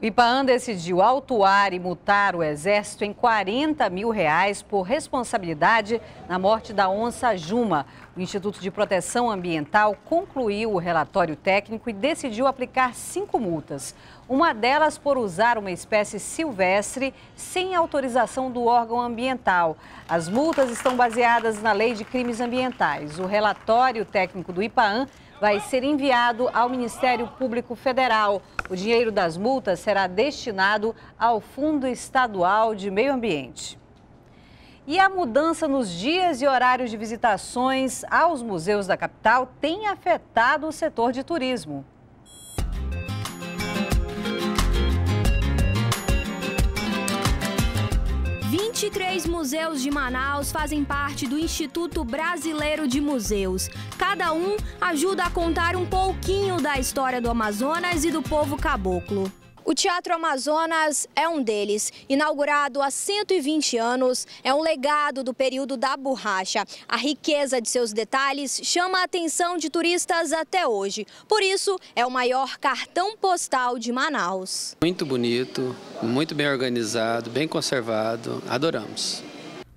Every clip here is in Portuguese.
O IPAAN decidiu autuar e multar o Exército em 40 mil reais por responsabilidade na morte da onça Juma. O Instituto de Proteção Ambiental concluiu o relatório técnico e decidiu aplicar cinco multas. Uma delas por usar uma espécie silvestre sem autorização do órgão ambiental. As multas estão baseadas na Lei de Crimes Ambientais. O relatório técnico do IPAAN vai ser enviado ao Ministério Público Federal. O dinheiro das multas será destinado ao Fundo Estadual de Meio Ambiente. E a mudança nos dias e horários de visitações aos museus da capital tem afetado o setor de turismo. 23 museus de Manaus fazem parte do Instituto Brasileiro de Museus. Cada um ajuda a contar um pouquinho da história do Amazonas e do povo caboclo. O Teatro Amazonas é um deles. Inaugurado há 120 anos, é um legado do período da borracha. A riqueza de seus detalhes chama a atenção de turistas até hoje. Por isso, é o maior cartão postal de Manaus. Muito bonito, muito bem organizado, bem conservado. Adoramos.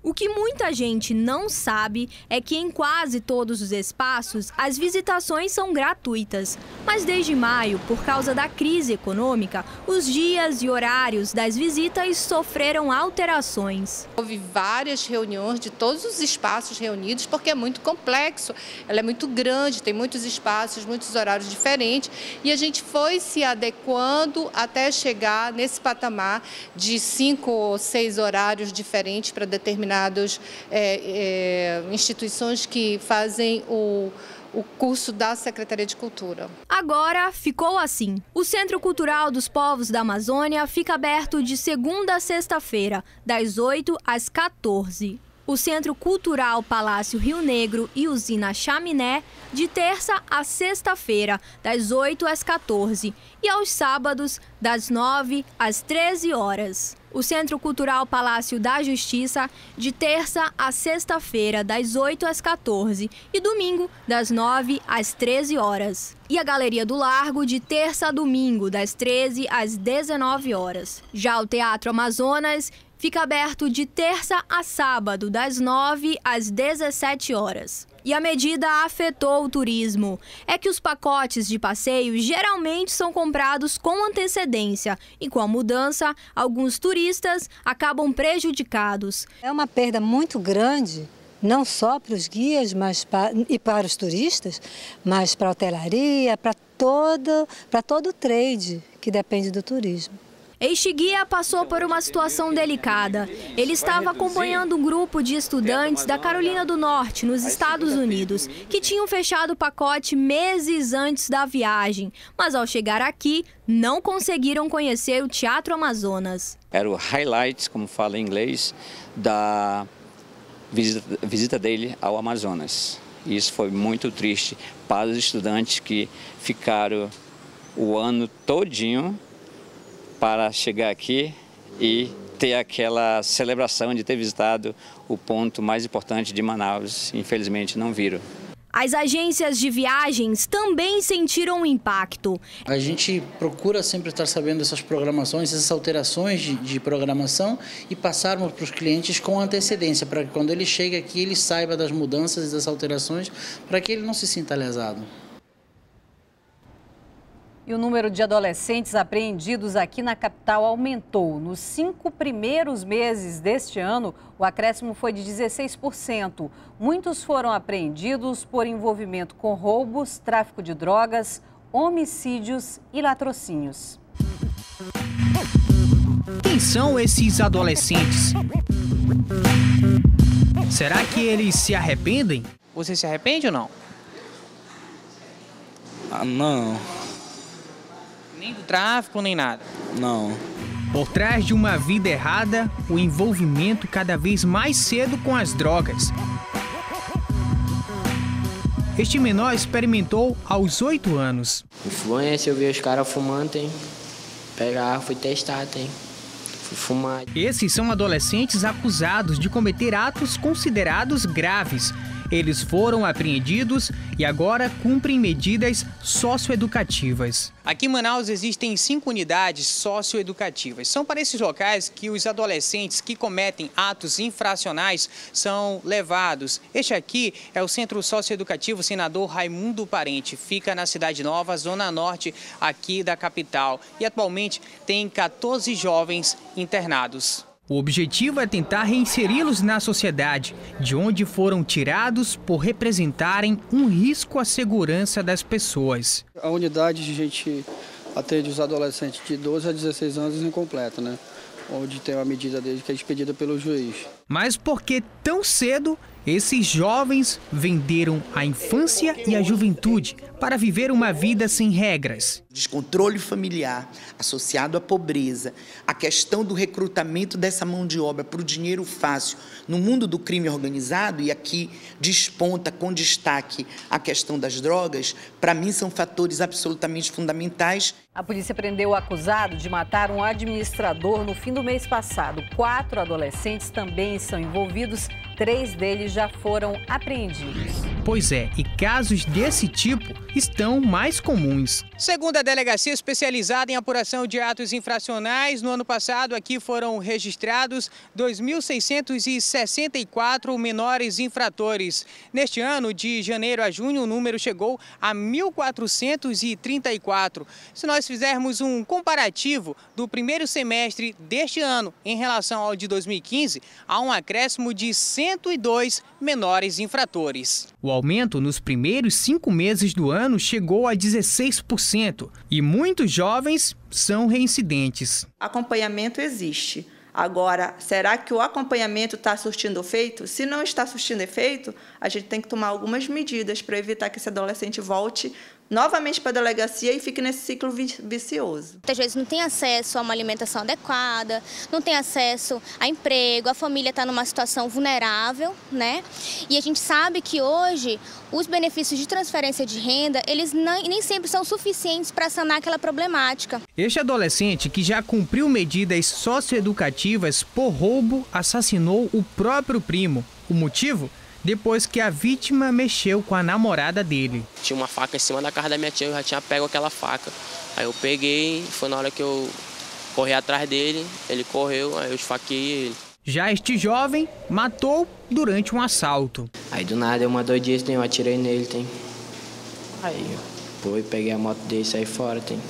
O que muita gente não sabe é que em quase todos os espaços as visitações são gratuitas. Mas desde maio, por causa da crise econômica, os dias e horários das visitas sofreram alterações. Houve várias reuniões de todos os espaços reunidos, porque é muito complexo, ela é muito grande, tem muitos espaços, muitos horários diferentes, e a gente foi se adequando até chegar nesse patamar de cinco ou seis horários diferentes para determinar determinadas é, é, instituições que fazem o, o curso da Secretaria de Cultura. Agora ficou assim. O Centro Cultural dos Povos da Amazônia fica aberto de segunda a sexta-feira, das 8 às 14 o Centro Cultural Palácio Rio Negro e Usina Chaminé, de terça a sexta-feira, das 8 às 14 e aos sábados, das 9 às 13 horas. O Centro Cultural Palácio da Justiça, de terça a sexta-feira, das 8 às 14 e domingo, das 9 às 13 horas. E a Galeria do Largo, de terça a domingo, das 13 às 19 horas. Já o Teatro Amazonas, fica aberto de terça a sábado, das 9 às 17 horas. E a medida afetou o turismo. É que os pacotes de passeio geralmente são comprados com antecedência e com a mudança, alguns turistas acabam prejudicados. É uma perda muito grande não só para os guias mas para, e para os turistas, mas para a hotelaria, para todo, para todo o trade que depende do turismo. Este guia passou por uma situação delicada. Ele estava acompanhando um grupo de estudantes da Carolina do Norte, nos Estados Unidos, que tinham fechado o pacote meses antes da viagem, mas ao chegar aqui, não conseguiram conhecer o Teatro Amazonas. Era o highlight, como fala em inglês, da visita, visita dele ao Amazonas. Isso foi muito triste para os estudantes que ficaram o ano todinho para chegar aqui e ter aquela celebração de ter visitado o ponto mais importante de Manaus. Infelizmente não viram. As agências de viagens também sentiram um impacto. A gente procura sempre estar sabendo dessas programações, essas alterações de, de programação e passarmos para os clientes com antecedência, para que quando ele chegue aqui ele saiba das mudanças e das alterações, para que ele não se sinta lesado. E o número de adolescentes apreendidos aqui na capital aumentou. Nos cinco primeiros meses deste ano, o acréscimo foi de 16%. Muitos foram apreendidos por envolvimento com roubos, tráfico de drogas, homicídios e latrocínios. Quem são esses adolescentes? Será que eles se arrependem? Você se arrepende ou não? Ah, não. Nem do tráfico, nem nada? Não. Por trás de uma vida errada, o envolvimento cada vez mais cedo com as drogas. Este menor experimentou aos 8 anos. Influência, eu vi os caras fumando, tem. Pegar, fui testar, tem. Fui fumar. Esses são adolescentes acusados de cometer atos considerados graves eles foram apreendidos e agora cumprem medidas socioeducativas. Aqui em Manaus existem cinco unidades socioeducativas. São para esses locais que os adolescentes que cometem atos infracionais são levados. Este aqui é o Centro Socioeducativo Senador Raimundo Parente. Fica na Cidade Nova, zona norte aqui da capital. E atualmente tem 14 jovens internados. O objetivo é tentar reinseri-los na sociedade, de onde foram tirados por representarem um risco à segurança das pessoas. A unidade a gente atende os adolescentes de 12 a 16 anos incompleta, né? Onde tem uma medida dele que é expedida pelo juiz. Mas por que tão cedo esses jovens venderam a infância e a juventude para viver uma vida sem regras. Descontrole familiar associado à pobreza, a questão do recrutamento dessa mão de obra para o dinheiro fácil no mundo do crime organizado, e aqui desponta com destaque a questão das drogas, para mim são fatores absolutamente fundamentais. A polícia prendeu o acusado de matar um administrador no fim do mês passado. Quatro adolescentes também são envolvidos três deles já foram apreendidos. Pois é, e casos desse tipo estão mais comuns. Segundo a delegacia especializada em apuração de atos infracionais, no ano passado aqui foram registrados 2.664 menores infratores. Neste ano, de janeiro a junho, o número chegou a 1.434. Se nós fizermos um comparativo do primeiro semestre deste ano em relação ao de 2015, há um acréscimo de 100 102 menores infratores. O aumento nos primeiros cinco meses do ano chegou a 16% e muitos jovens são reincidentes. Acompanhamento existe. Agora, será que o acompanhamento está surtindo efeito? Se não está surtindo efeito, a gente tem que tomar algumas medidas para evitar que esse adolescente volte novamente para a delegacia e fique nesse ciclo vicioso. Muitas vezes não tem acesso a uma alimentação adequada, não tem acesso a emprego, a família está numa situação vulnerável, né? E a gente sabe que hoje os benefícios de transferência de renda, eles nem, nem sempre são suficientes para sanar aquela problemática. Este adolescente que já cumpriu medidas socioeducativas por roubo assassinou o próprio primo. O motivo? Depois que a vítima mexeu com a namorada dele. Tinha uma faca em cima da casa da minha tia, eu já tinha pego aquela faca. Aí eu peguei, foi na hora que eu corri atrás dele, ele correu, aí eu esfaqueei ele. Já este jovem matou durante um assalto. Aí do nada eu mandou disso, eu atirei nele, tem. Aí foi, peguei a moto dele e saí fora, tem.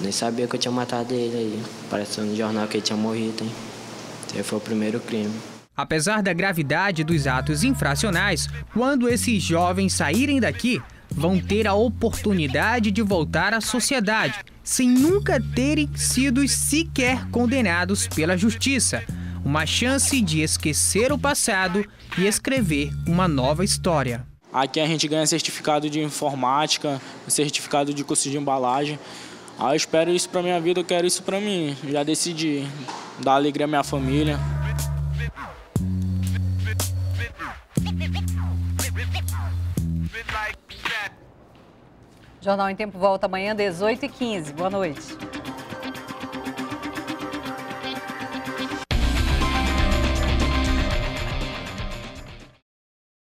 Nem sabia que eu tinha matado ele aí. Apareceu no jornal que ele tinha morrido, tem. Esse foi o primeiro crime. Apesar da gravidade dos atos infracionais, quando esses jovens saírem daqui, vão ter a oportunidade de voltar à sociedade, sem nunca terem sido sequer condenados pela justiça. Uma chance de esquecer o passado e escrever uma nova história. Aqui a gente ganha certificado de informática, certificado de curso de embalagem. Ah, eu espero isso para minha vida, eu quero isso para mim. Já decidi dar alegria à minha família. Jornal em Tempo volta amanhã, 18h15. Boa noite.